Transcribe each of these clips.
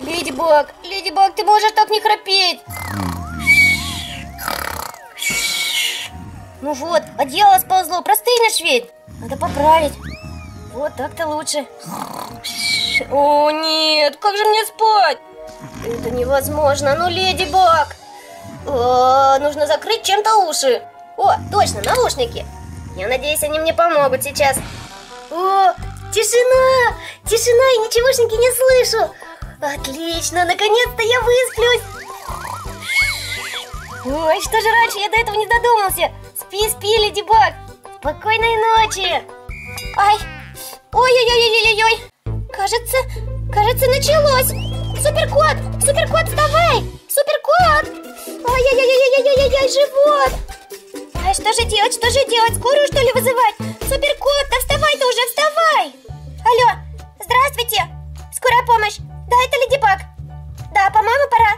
Леди Баг, Леди Баг, ты можешь так не храпеть? Ну вот, одеяло сползло, простынешь ведь. Надо поправить. Вот так-то лучше. О, нет, как же мне спать? Это невозможно, ну, Леди Баг. О, нужно закрыть чем-то уши. О, точно, наушники. Я надеюсь, они мне помогут сейчас. О, тишина! Тишина, я ничегошеньки не слышу. Отлично, наконец-то я высплюсь. Ой, что же раньше я до этого не додумался? Спи, спи, Леди Баг. Спокойной ночи. Ай, ой-ой-ой-ой-ой-ой. Кажется, кажется, началось. Суперкот, суперкот, вставай. Суперкот. Ай-яй-яй-яй-яй-яй-яй, живот. А что же делать, что же делать? Скорую что ли вызывать? Суперкот, да вставай ты уже, вставай. Алло, здравствуйте. Скорая помощь. Да, это Леди Баг. Да, по-моему, пора.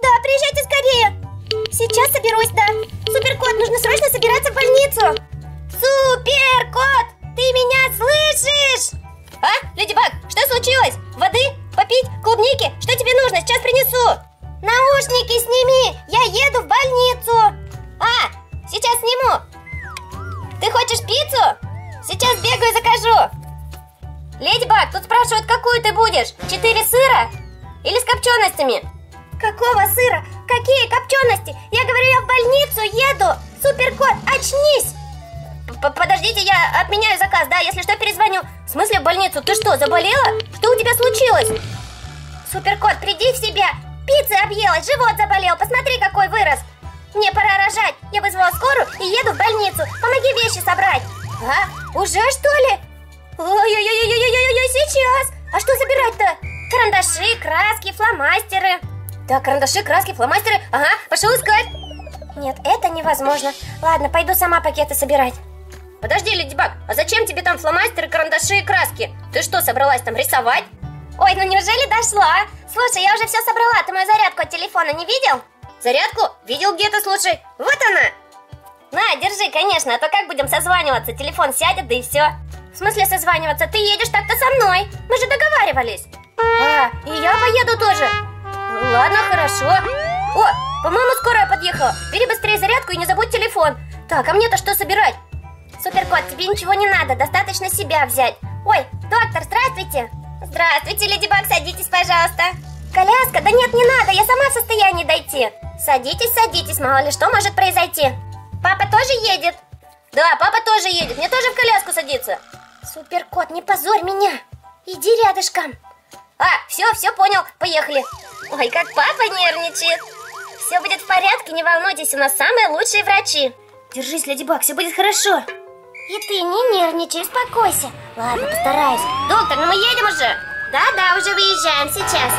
Да, приезжайте скорее. Сейчас соберусь, да. Суперкот, нужно срочно собираться в больницу. Суперкот, ты меня слышишь? А, Леди Баг, что случилось? Воды? Попить? Клубники? Что тебе нужно? Сейчас принесу. Наушники сними, я еду в больницу. А, сейчас сниму. Ты хочешь пиццу? Сейчас бегаю и закажу. Леди Баг, тут спрашивают, какую ты будешь? Четыре сыра? Или с копченостями? Какого сыра? Какие копчености? Я говорю, я в больницу еду. Суперкот, очнись. П Подождите, я отменяю заказ, да? Если что, перезвоню. В смысле в больницу? Ты что, заболела? Что у тебя случилось? Суперкот, приди в себя. Пиццы объелась, живот заболел. Посмотри, какой вырос. Мне пора рожать. Я вызвала скорую и еду в больницу. Помоги вещи собрать. А? Уже что ли? Ой-ой-ой-ой-ой-ой, сейчас. А что собирать-то? Карандаши, краски, фломастеры. Да, карандаши, краски, фломастеры. Ага, пошел искать. Нет, это невозможно. Ладно, пойду сама пакеты собирать. Подожди, Леди Баг, а зачем тебе там фломастеры, карандаши и краски? Ты что, собралась там рисовать? Ой, ну неужели дошла? Слушай, я уже все собрала, ты мою зарядку от телефона не видел? Зарядку? Видел где-то, слушай. Вот она. На, держи, конечно, а то как будем созваниваться? Телефон сядет, да и все. В смысле созваниваться? Ты едешь так-то со мной. Мы же договаривались. А, и я поеду тоже. Ладно, хорошо. О, по-моему, скорая подъехала. Бери быстрее зарядку и не забудь телефон. Так, а мне-то что собирать? Суперкот, тебе ничего не надо, достаточно себя взять. Ой, доктор, здравствуйте. Здравствуйте, Леди Баг, садитесь, пожалуйста. Коляска? Да нет, не надо, я сама в состоянии дойти. Садитесь, садитесь, мало ли что может произойти. Папа тоже едет? Да, папа тоже едет, мне тоже в коляску садиться. Суперкот, не позорь меня. Иди рядышком. А, все, все понял, поехали. Ой, как папа нервничает. Все будет в порядке, не волнуйтесь, у нас самые лучшие врачи. Держись, Леди Баг, все будет хорошо. И ты не нервничай, успокойся. Ладно, постараюсь. Доктор, ну мы едем уже. Да-да, уже выезжаем сейчас.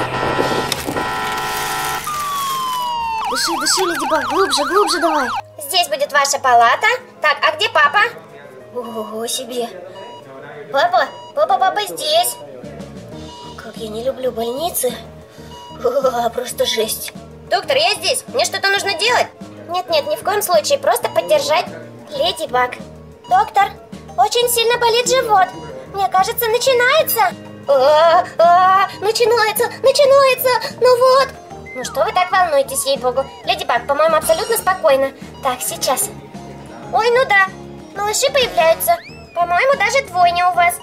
Дыши, дыши, Леди Баг, глубже, глубже давай. Здесь будет ваша палата. Так, а где папа? Ого себе. Папа, папа, папа здесь. Как я не люблю больницы. О, просто жесть. Доктор, я здесь. Мне что-то нужно делать? Нет-нет, ни в коем случае. Просто поддержать Леди Баг. Доктор, очень сильно болит живот. Мне кажется, начинается. А, а, начинается, начинается. Ну вот. Ну что вы так волнуетесь, ей-богу? Леди Баг, по-моему, абсолютно спокойно. Так, сейчас. Ой, ну да. Малыши появляются. По-моему, даже двойня у вас.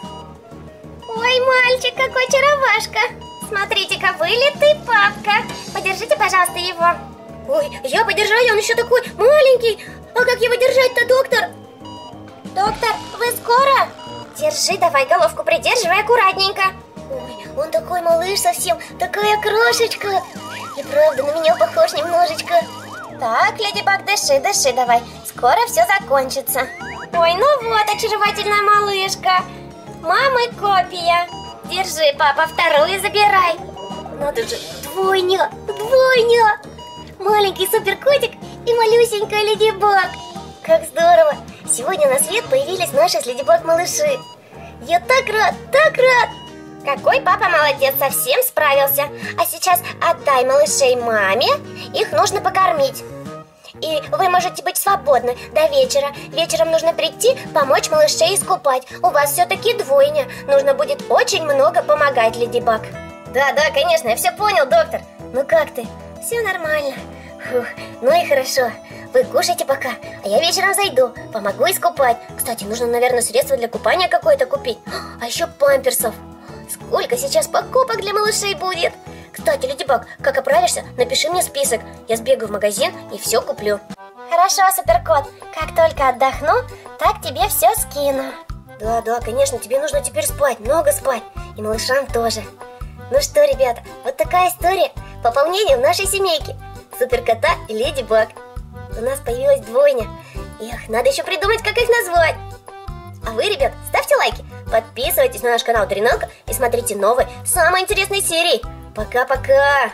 Ой, мальчик, какой чаровашка. Смотрите-ка, вылитый папка. Подержите, пожалуйста, его. Ой, я подержаю, он еще такой маленький. А как его держать-то, доктор? Доктор, вы скоро? Держи, давай головку придерживай аккуратненько. Ой, он такой малыш совсем, такая крошечка. И правда, на меня похож немножечко. Так, Леди Баг, дыши, дыши давай. Скоро все закончится. Ой, ну вот, очаровательная малышка. Мамы копия. Держи, папа, вторую забирай. Надо же, двойня, двойня. Маленький суперкотик и малюсенькая Леди Баг. Как здорово. Сегодня на свет появились наши с Леди Баг малыши. Я так рад, так рад. Какой папа молодец, совсем справился. А сейчас отдай малышей маме, их нужно покормить. и вы можете быть свободны до вечера. Вечером нужно прийти, помочь малышей искупать. У вас все-таки двойня. Нужно будет очень много помогать, Леди Баг. Да, да, конечно, я все понял, доктор. Ну как ты? Все нормально. Фух, ну и хорошо. Вы кушайте пока, а я вечером зайду, помогу искупать. Кстати, нужно, наверное, средство для купания какое-то купить. А еще памперсов. Сколько сейчас покупок для малышей будет? Кстати, Леди Баг, как оправишься, напиши мне список. Я сбегаю в магазин и все куплю. Хорошо, Суперкот. Как только отдохну, так тебе все скину. Да, да, конечно, тебе нужно теперь спать, много спать. И малышам тоже. Ну что, ребята, вот такая история пополнения в нашей семейке. Суперкота и Леди Баг. У нас появилась двойня. Эх, надо еще придумать, как их назвать. А вы, ребят, ставьте лайки, подписывайтесь на наш канал Дреналка и смотрите новые, самые интересные серии. Пока-пока!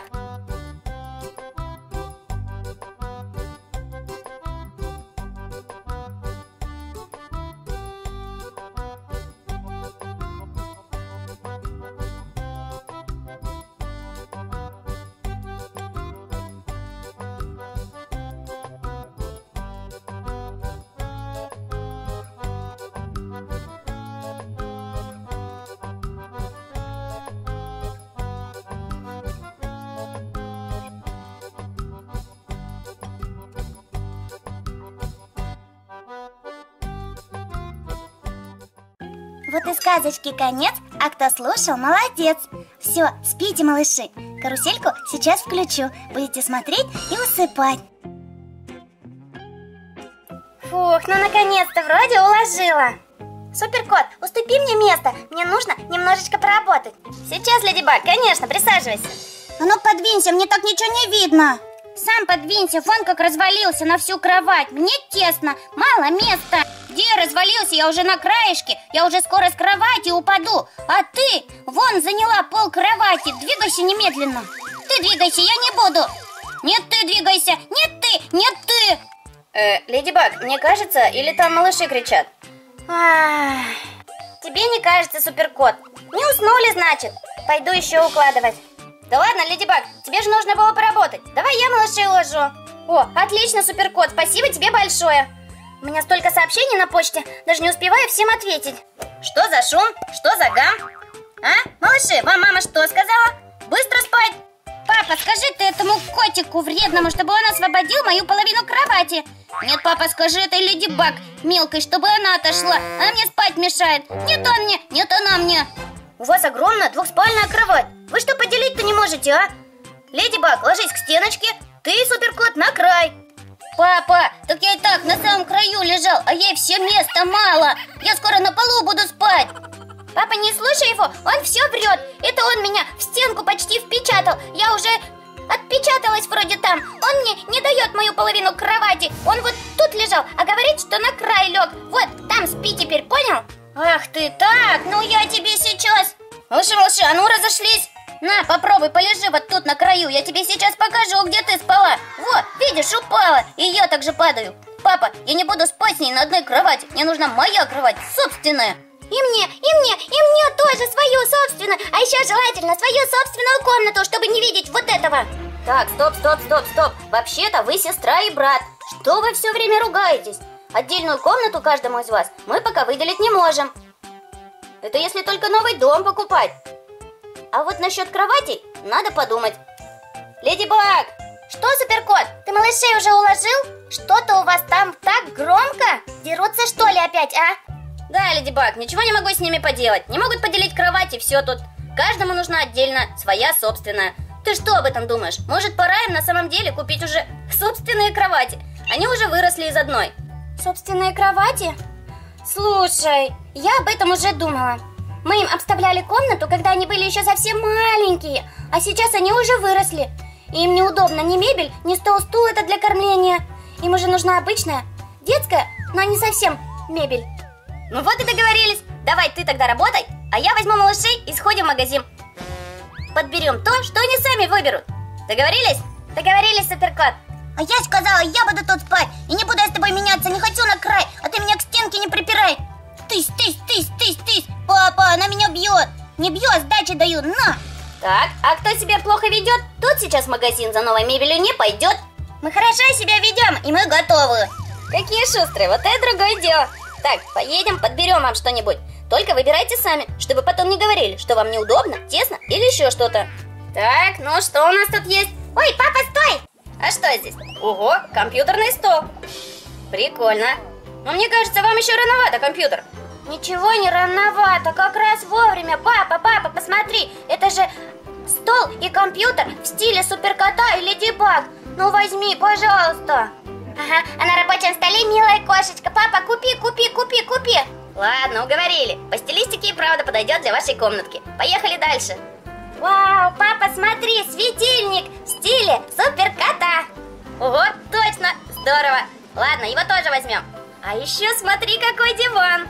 Вот и сказочки конец, а кто слушал, молодец. Все, спите, малыши. Карусельку сейчас включу. Будете смотреть и усыпать. Фух, ну наконец-то вроде уложила. Суперкот, уступи мне место. Мне нужно немножечко поработать. Сейчас, Леди Баг, конечно, присаживайся. А ну подвинься, мне так ничего не видно. Сам подвинься, фон как развалился на всю кровать. Мне тесно, мало места. Где я развалился? Я уже на краешке. Я уже скоро с кровати упаду. А ты вон заняла пол кровати. Двигайся немедленно. Ты двигайся, я не буду. Нет, ты двигайся. Нет, ты. Нет, ты. Э, Леди Баг, мне кажется, или там малыши кричат? Ах, тебе не кажется, Суперкот? Не уснули, значит? Пойду еще укладывать. Да ладно, Леди Баг, тебе же нужно было поработать. Давай я малышей уложу. О, отлично, Суперкот, спасибо тебе большое. У меня столько сообщений на почте, даже не успеваю всем ответить. Что за шум? Что за гам? А? Малыши, вам мама что сказала? Быстро спать! Папа, скажи ты этому котику вредному, чтобы он освободил мою половину кровати. Нет, папа, скажи этой леди Баг мелкой, чтобы она отошла. Она мне спать мешает. Нет он мне, нет она мне. У вас огромная двухспальная кровать. Вы что, поделить-то не можете, а? Леди Баг, ложись к стеночке. Ты, Суперкот, на край. Папа, так я и так на самом краю лежал, а ей все места мало. Я скоро на полу буду спать. Папа, не слушай его, он все врет. Это он меня в стенку почти впечатал. Я уже отпечаталась вроде там. Он мне не дает мою половину кровати. Он вот тут лежал, а говорит, что на край лег. Вот, там спи теперь, понял? Ах ты так, ну я тебе сейчас... Малыши, малыши, а ну разошлись. На, попробуй, полежи вот тут на краю. Я тебе сейчас покажу, где ты спала. Вот, видишь, упала. И я также падаю. Папа, я не буду спать с ней на одной кровати. Мне нужна моя кровать, собственная. И мне, и мне, и мне тоже свою собственную, а еще желательно свою собственную комнату, чтобы не видеть вот этого. Так, стоп, стоп, стоп, стоп. Вообще-то вы сестра и брат. Что вы все время ругаетесь? Отдельную комнату каждому из вас мы пока выделить не можем. Это если только новый дом покупать. А вот насчет кроватей надо подумать. Леди Баг! Что, Суперкот, ты малышей уже уложил? Что-то у вас там так громко? Дерутся что ли опять, а? Да, Леди Баг, ничего не могу с ними поделать. Не могут поделить кровать и все тут. Каждому нужна отдельно своя собственная. Ты что об этом думаешь? Может, пора им на самом деле купить уже собственные кровати? Они уже выросли из одной. Собственные кровати? Слушай, я об этом уже думала. Мы им обставляли комнату, когда они были еще совсем маленькие, а сейчас они уже выросли. Им неудобно ни мебель, ни стол-стул это для кормления. Им уже нужна обычная, детская, но не совсем мебель. Ну вот и договорились. Давай ты тогда работай, а я возьму малышей и сходим в магазин. Подберем то, что они сами выберут. Договорились? Договорились, Суперкот. А я сказала, я буду тут спать, и не буду я с тобой меняться, не хочу на край, а ты меня к стенке не припирай. Тысь, тысь, тысь, тысь, тысь. Папа, она меня бьет. Не бьет, сдачи даю, на. Так, а кто себя плохо ведет, тот сейчас в магазин за новой мебелью не пойдет. Мы хорошо себя ведем, и мы готовы. Какие шустрые, вот это другое дело. Так, поедем, подберем вам что-нибудь. Только выбирайте сами, чтобы потом не говорили, что вам неудобно, тесно или еще что-то. Так, ну что у нас тут есть? Ой, папа, стой! А что здесь? Ого, компьютерный стол. Прикольно. Но мне кажется, вам еще рановато компьютер. Ничего не рановато, как раз вовремя. Папа, папа, посмотри, это же стол и компьютер в стиле суперкота и леди баг. Ну возьми, пожалуйста. Ага, а на рабочем столе милая кошечка. Папа, купи, купи, купи, купи. Ладно, уговорили. По стилистике и правда подойдет для вашей комнатки. Поехали дальше. Вау, папа, смотри, светильник в стиле суперкота. Ого, точно, здорово. Ладно, его тоже возьмем. А еще смотри, какой диван.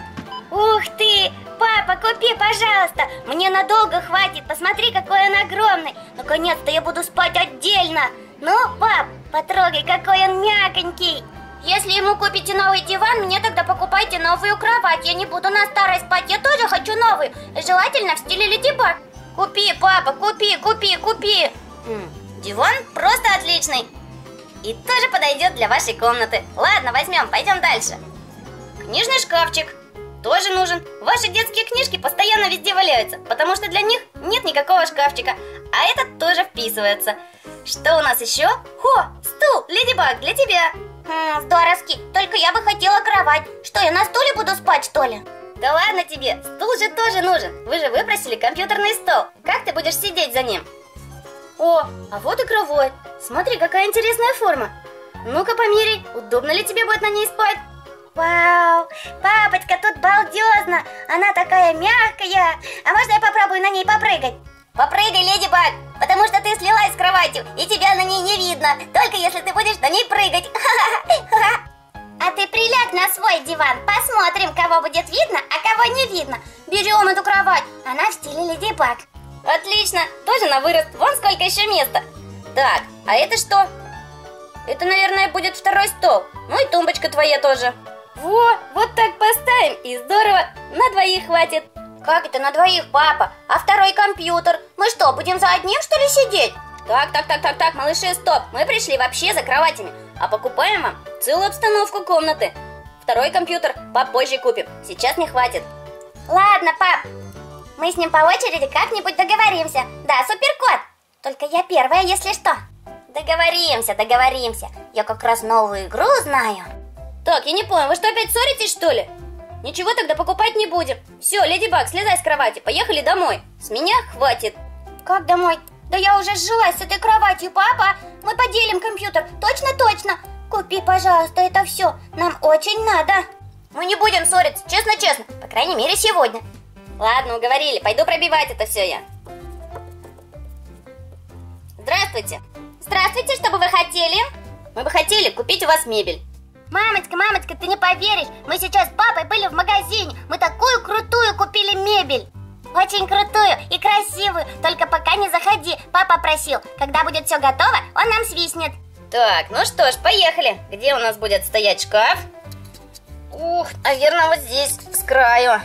Ух ты, папа, купи, пожалуйста. Мне надолго хватит. Посмотри, какой он огромный. Наконец-то я буду спать отдельно. Ну, пап, потрогай, какой он мягонький. Если ему купите новый диван, мне тогда покупайте новую кровать. Я не буду на старой спать, я тоже хочу новую. Желательно в стиле Леди Баг. Купи, папа, купи, купи, купи. М, диван просто отличный. И тоже подойдет для вашей комнаты. Ладно, возьмем, пойдем дальше. Книжный шкафчик тоже нужен. Ваши детские книжки постоянно везде валяются, потому что для них нет никакого шкафчика, а этот тоже вписывается. Что у нас еще? Хо, стул, Леди Баг, для тебя. Хм, здоровски, только я бы хотела кровать. Что, я на стуле буду спать, что ли? Да ладно тебе, стул же тоже нужен. Вы же выпросили компьютерный стол. Как ты будешь сидеть за ним? О, а вот игровой. Смотри, какая интересная форма. Ну-ка померяй, удобно ли тебе будет на ней спать? Вау, папочка, тут балдезно. Она такая мягкая. А можно я попробую на ней попрыгать? Попрыгай, Леди Баг, потому что ты слилась с кроватью, и тебя на ней не видно, только если ты будешь на ней прыгать. А ты приляг на свой диван, посмотрим, кого будет видно, а кого не видно. Берем эту кровать, она в стиле Леди Баг. Отлично, тоже на вырост, вон сколько еще места. Так, а это что? Это, наверное, будет второй стол, ну и тумбочка твоя тоже. Во, вот так поставим, и здорово, на двоих хватит. Как это на двоих, папа? А второй компьютер? Мы что, будем за одним, что ли, сидеть? Так, так, так, так, так, малыши, стоп. Мы пришли вообще за кроватями, а покупаем вам целую обстановку комнаты. Второй компьютер попозже купим, сейчас не хватит. Ладно, пап, мы с ним по очереди как-нибудь договоримся. Да, суперкот. Только я первая, если что. Договоримся, договоримся. Я как раз новую игру знаю. Так, я не понял, вы что, опять ссоритесь, что ли? Ничего тогда покупать не будем. Все, Леди Баг, слезай с кровати, поехали домой. С меня хватит. Как домой? Да я уже сжилась с этой кроватью, папа. Мы поделим компьютер, точно-точно. Купи, пожалуйста, это все. Нам очень надо. Мы не будем ссориться, честно-честно. По крайней мере, сегодня. Ладно, уговорили, пойду пробивать это все я. Здравствуйте. Здравствуйте, что бы вы хотели? Мы бы хотели купить у вас мебель. Мамочка, мамочка, ты не поверишь, мы сейчас с папой были в магазине, мы такую крутую купили мебель. Очень крутую и красивую, только пока не заходи, папа просил, когда будет все готово, он нам свистнет. Так, ну что ж, поехали. Где у нас будет стоять шкаф? Ух, наверное, вот здесь, с краю.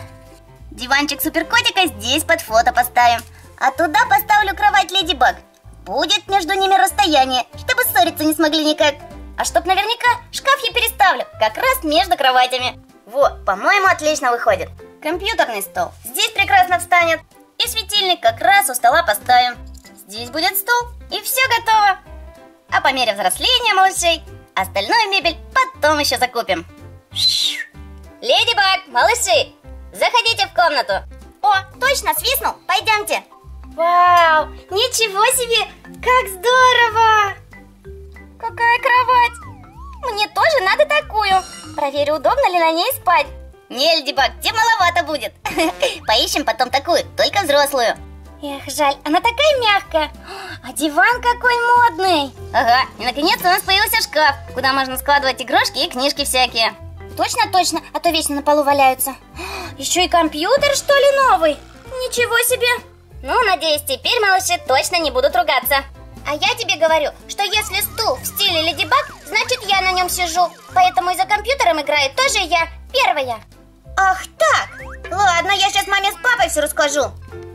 Диванчик суперкотика здесь под фото поставим, а туда поставлю кровать Леди Баг. Будет между ними расстояние, чтобы ссориться не смогли никак. А чтоб наверняка, шкаф я переставлю, как раз между кроватями. Вот, по-моему, отлично выходит. Компьютерный стол здесь прекрасно встанет. И светильник как раз у стола поставим. Здесь будет стол, и все готово. А по мере взросления малышей, остальную мебель потом еще закупим. Леди Баг, малыши, заходите в комнату. О, точно, свистнул, пойдемте. Вау, ничего себе, как здорово! Какая кровать! Мне тоже надо такую. Проверю, удобно ли на ней спать. Не, Ледибак, тебе маловато будет. Поищем потом такую, только взрослую. Эх, жаль, она такая мягкая. А диван какой модный. Ага, и наконец-то у нас появился шкаф, куда можно складывать игрушки и книжки всякие. Точно, точно, а то вечно на полу валяются. Еще и компьютер, что ли, новый? Ничего себе. Ну, надеюсь, теперь малыши точно не будут ругаться. А я тебе говорю, что если стул в стиле Леди Баг, значит я на нем сижу. Поэтому и за компьютером играет тоже я, первая. Ах так! Ладно, я сейчас маме с папой все расскажу.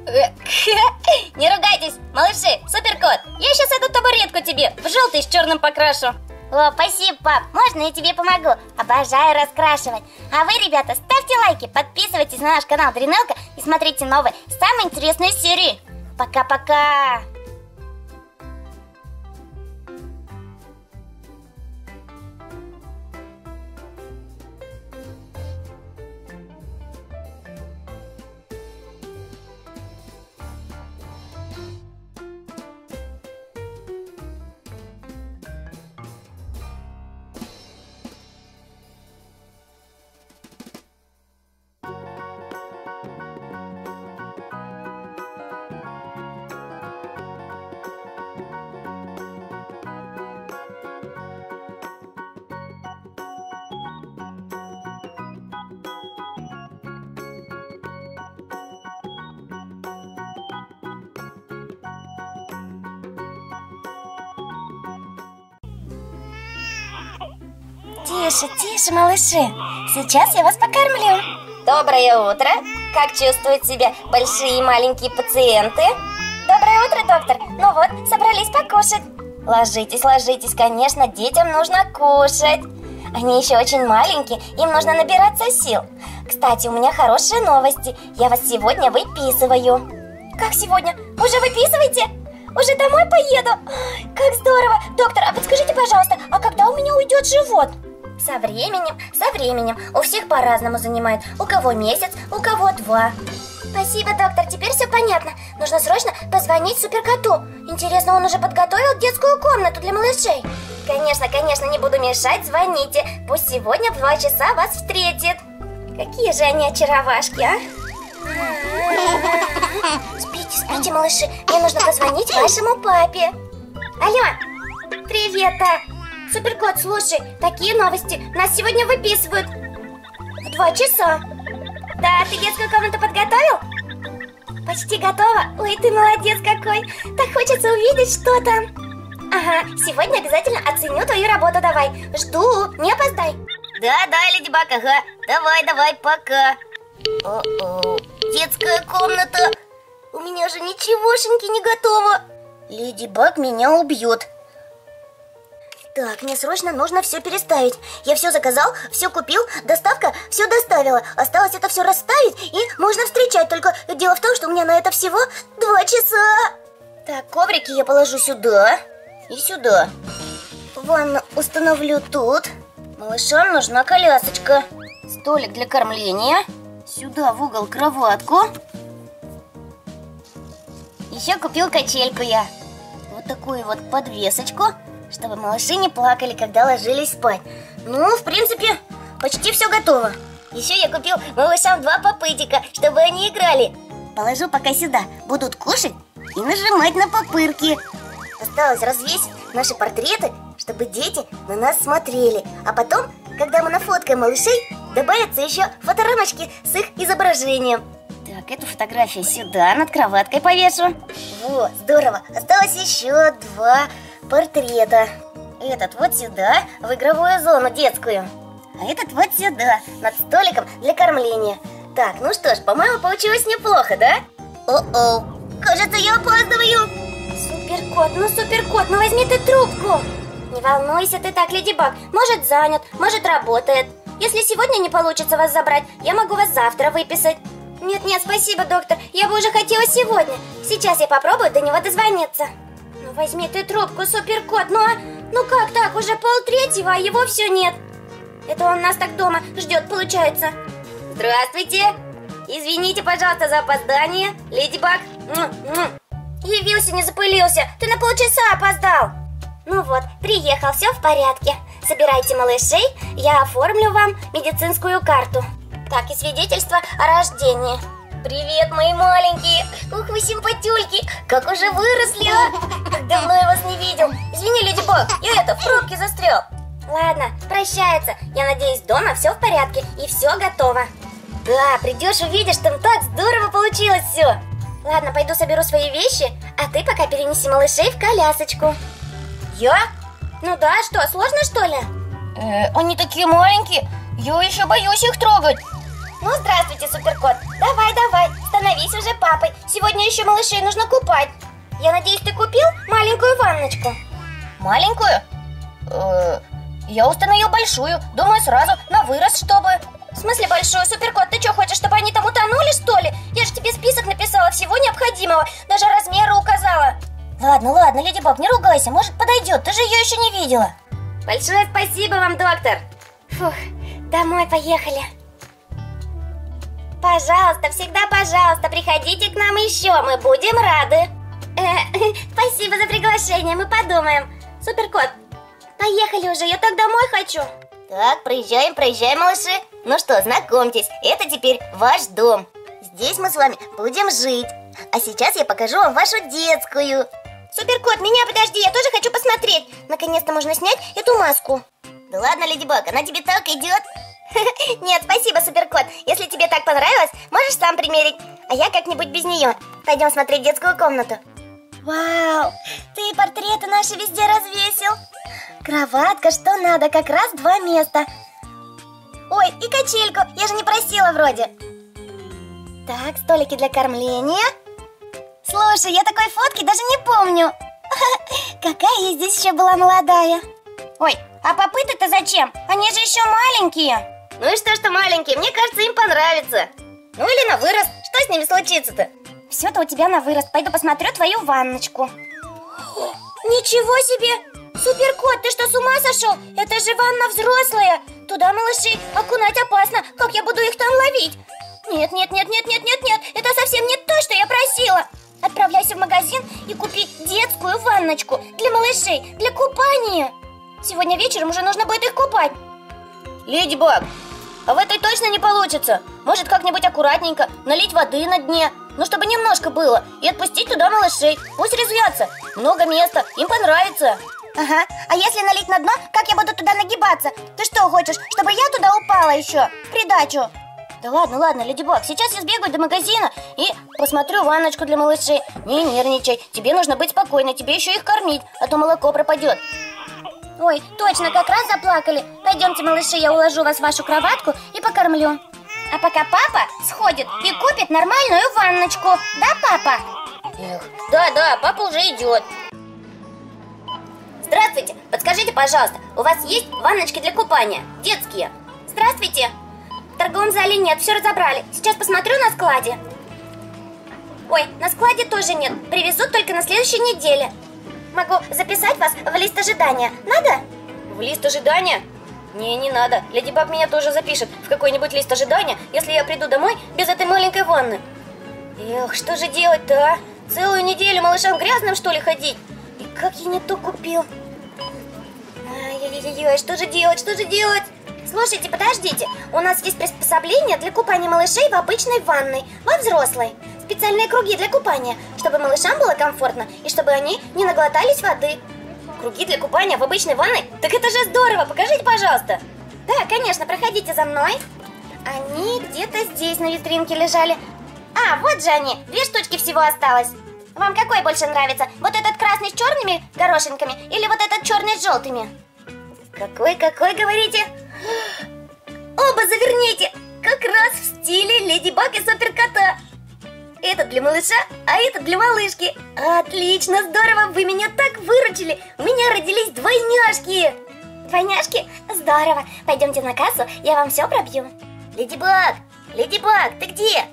Не ругайтесь, малыши, суперкот. Я сейчас эту табуретку тебе в желтый с черным покрашу. О, спасибо, пап. Можно я тебе помогу? Обожаю раскрашивать. А вы, ребята, ставьте лайки, подписывайтесь на наш канал Дринелка и смотрите новые, самые интересные серии. Пока-пока! Тише, тише, малыши. Сейчас я вас покормлю. Доброе утро. Как чувствуют себя большие и маленькие пациенты? Доброе утро, доктор. Ну вот, собрались покушать. Ложитесь, ложитесь. Конечно, детям нужно кушать. Они еще очень маленькие, им нужно набираться сил. Кстати, у меня хорошие новости. Я вас сегодня выписываю. Как сегодня? Уже выписываете? Уже домой поеду? Как здорово! Доктор, а подскажите, пожалуйста, а когда у меня уйдет живот? Со временем, со временем. У всех по-разному занимает. У кого месяц, у кого два. Спасибо, доктор, теперь все понятно. Нужно срочно позвонить суперкоту. Интересно, он уже подготовил детскую комнату для малышей? Конечно, конечно, не буду мешать, звоните. Пусть сегодня в два часа вас встретит. Какие же они очаровашки, а? Спите, спите, малыши. Мне нужно позвонить вашему папе. Алло, привет, а? Суперкот, слушай, такие новости. Нас сегодня выписывают. В два часа. Да, ты детскую комнату подготовил? Почти готова. Ой, ты молодец какой. Так хочется увидеть, что там. Ага, сегодня обязательно оценю твою работу, давай. Жду, не опоздай. Да, да, Леди Баг, ага. Давай, давай, пока. О-о, детская комната. У меня же ничегошеньки не готово. Леди Баг меня убьет. Так, мне срочно нужно все переставить. Я все заказал, все купил, доставка все доставила. Осталось это все расставить и можно встречать. Только дело в том, что у меня на это всего два часа. Так, коврики я положу сюда и сюда. Ванну установлю тут. Малышам нужна колясочка. Столик для кормления. Сюда в угол кроватку. Еще купил качельку я. Вот такую вот подвесочку чтобы малыши не плакали, когда ложились спать. Ну, в принципе, почти все готово. Еще я купил малышам два попытика, чтобы они играли. Положу пока сюда, будут кушать и нажимать на попырки. Осталось развесить наши портреты, чтобы дети на нас смотрели. А потом, когда мы нафоткаем малышей, добавятся еще фоторамочки с их изображением. Так, эту фотографию сюда, над кроваткой повешу. Во, здорово. Осталось еще два портрета. Этот вот сюда, в игровую зону детскую. А этот вот сюда, над столиком для кормления. Так, ну что ж, по-моему, получилось неплохо, да? О-о, кажется, я опаздываю. Суперкот, ну суперкот, ну возьми ты трубку. Не волнуйся ты так, Леди Баг. Может занят, может работает. Если сегодня не получится вас забрать, я могу вас завтра выписать. Нет-нет, спасибо, доктор. Я бы уже хотела сегодня. Сейчас я попробую до него дозвониться. Возьми ты трубку, суперкот, ну а... Ну как так, уже полтретьего, а его все нет. Это он нас так дома ждет, получается. Здравствуйте. Извините, пожалуйста, за опоздание. Леди Баг. Явился, не запылился. Ты на полчаса опоздал. Ну вот, приехал, все в порядке. Собирайте малышей, я оформлю вам медицинскую карту. Так, и свидетельство о рождении. Привет, мои маленькие! Ух, вы симпатюльки! Как уже выросли, а! Давно я вас не видел! Извини, Леди Баг, я это, в пробке застрял! Ладно, прощается. Я надеюсь, дома все в порядке и все готово. Да, придешь, увидишь, там так здорово получилось все. Ладно, пойду соберу свои вещи, а ты пока перенеси малышей в колясочку. Я? Ну да, что, сложно что ли? Э, они такие маленькие, я еще боюсь их трогать. Ну, здравствуйте, суперкот. Давай, давай, становись уже папой. Сегодня еще малышей нужно купать. Я надеюсь, ты купил маленькую ванночку? Маленькую? Э, я установил большую, думаю, сразу на вырос, чтобы... В смысле большую? Суперкот, ты что, хочешь, чтобы они там утонули, что ли? Я же тебе список написала всего необходимого, даже размеры указала. Ладно, ладно, Леди Бог, не ругайся, может подойдет, ты же ее еще не видела. Большое спасибо вам, доктор. Фух, домой поехали. Пожалуйста, всегда пожалуйста, приходите к нам еще, мы будем рады. Спасибо за приглашение, мы подумаем. Суперкот, поехали уже, я так домой хочу. Так, проезжаем, проезжаем, малыши. Ну что, знакомьтесь, это теперь ваш дом. Здесь мы с вами будем жить. А сейчас я покажу вам вашу детскую. Суперкот, меня подожди, я тоже хочу посмотреть. Наконец-то можно снять эту маску. Да ладно, Леди Баг, она тебе так идет. Нет, спасибо, Суперкот. Если тебе так понравилось, можешь сам примерить. А я как-нибудь без нее. Пойдем смотреть детскую комнату. Вау, ты портреты наши везде развесил. Кроватка, что надо, как раз два места. Ой, и качельку, я же не просила вроде. Так, столики для кормления. Слушай, я такой фотки даже не помню. Какая я здесь еще была молодая. Ой, а попыты-то зачем? Они же еще маленькие. Ну и что, что маленькие? Мне кажется, им понравится. Ну или на вырост. Что с ними случится-то? Все-то у тебя на вырост. Пойду посмотрю твою ванночку. Ничего себе! Суперкот, ты что, с ума сошел? Это же ванна взрослая. Туда малышей окунать опасно. Как я буду их там ловить? Нет, нет, нет, нет, нет, нет, нет. Это совсем не то, что я просила. Отправляйся в магазин и купи детскую ванночку для малышей, для купания. Сегодня вечером уже нужно будет их купать. Леди Баг, а в этой точно не получится. Может, как-нибудь аккуратненько налить воды на дне, ну, чтобы немножко было, и отпустить туда малышей. Пусть резвятся. Много места, им понравится. Ага, а если налить на дно, как я буду туда нагибаться? Ты что хочешь, чтобы я туда упала еще? В придачу. Да ладно, ладно, Леди Баг, сейчас я сбегаю до магазина и посмотрю ванночку для малышей. Не нервничай, тебе нужно быть спокойной, тебе еще их кормить, а то молоко пропадет. Ой, точно, как раз заплакали. Пойдемте, малыши, я уложу вас в вашу кроватку и покормлю. А пока папа сходит и купит нормальную ванночку. Да, папа? Эх, да, да, папа уже идет. Здравствуйте, подскажите, пожалуйста, у вас есть ванночки для купания? Детские? Здравствуйте. В торговом зале нет, все разобрали. Сейчас посмотрю на складе. Ой, на складе тоже нет. Привезут только на следующей неделе. Могу записать вас в лист ожидания. Надо? В лист ожидания? Не, не надо. Леди Баг меня тоже запишет в какой-нибудь лист ожидания, если я приду домой без этой маленькой ванны. Эх, что же делать-то, а? Целую неделю малышам грязным, что ли, ходить? И как я не то купил? Ай-яй-яй, что же делать, что же делать? Слушайте, подождите, у нас есть приспособление для купания малышей в обычной ванной, во взрослой. Специальные круги для купания, чтобы малышам было комфортно и чтобы они не наглотались воды. Круги для купания в обычной ванной? Так это же здорово, покажите, пожалуйста. Да, конечно, проходите за мной. Они где-то здесь на витринке лежали. А, вот же они, две штучки всего осталось. Вам какой больше нравится? Вот этот красный с черными горошинками или вот этот черный с желтыми? Какой-какой, говорите? Оба заверните! Как раз в стиле Леди Баг и Суперкота. Этот для малыша, а этот для малышки. Отлично, здорово, вы меня так выручили. У меня родились двойняшки. Двойняшки? Здорово. Пойдемте на кассу, я вам все пробью. Леди Баг, Леди Баг, ты где?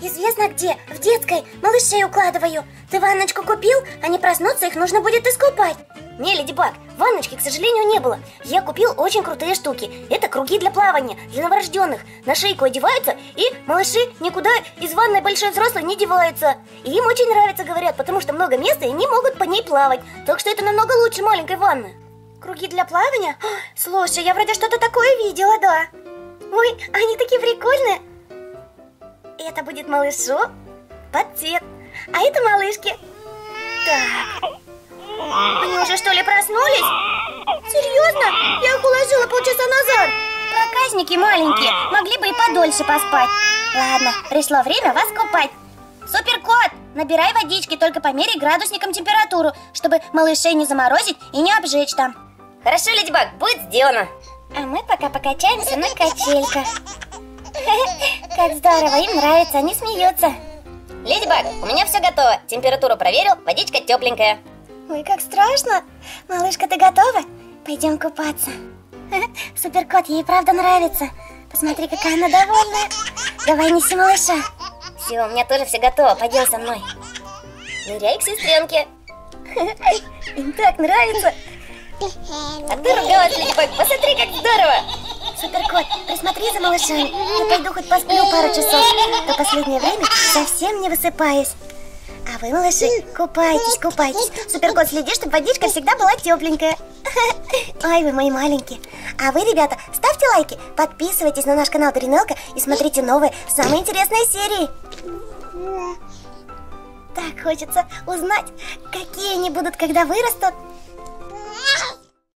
Известно где, в детской, малышей укладываю. Ты ванночку купил? Они проснутся, их нужно будет искупать. Не, Леди Баг, ванночки, к сожалению, не было. Я купил очень крутые штуки. Это круги для плавания, для новорожденных. На шейку одеваются, и малыши никуда из ванной большой взрослой не деваются. И им очень нравится, говорят, потому что много места, и они могут по ней плавать. Так что это намного лучше маленькой ванны. Круги для плавания? Слушай, я вроде что-то такое видела, да. Ой, они такие прикольные. Это будет малышу под цвет, а это малышки. Так, они уже что ли проснулись? Серьезно? Я их уложила полчаса назад. Проказники маленькие, могли бы и подольше поспать. Ладно, пришло время вас купать. Суперкот, набирай водички, только померяй градусником температуру, чтобы малышей не заморозить и не обжечь там. Хорошо, Леди Баг, будет сделано. А мы пока покачаемся на качельках. Как здорово, им нравится, они смеются. Леди Баг, у меня все готово. Температуру проверил, водичка тепленькая. Ой, как страшно. Малышка, ты готова? Пойдем купаться. Суперкот, ей правда нравится. Посмотри, какая она довольная. Давай неси малыша. Все, у меня тоже все готово. Пойдем со мной. Ныряй к сестренке. Им так нравится. А ты ругалась, Ледибак. Посмотри, как здорово. Суперкот, присмотри за малышами. Я пойду хоть посплю пару часов. То последнее время совсем не высыпаюсь. Малыши, купайтесь, купайтесь. Суперкот, следи, чтобы водичка всегда была тепленькая. Ай, вы мои маленькие. А вы, ребята, ставьте лайки, подписывайтесь на наш канал Даринелка и смотрите новые, самые интересные серии. Так хочется узнать, какие они будут, когда вырастут.